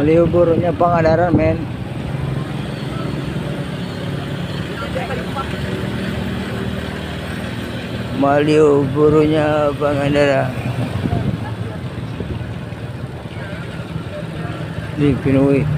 Malioboro. Malioboro-nya Pangandaran, men. Malioboro-nya Pangandaran. Di Pinuwi.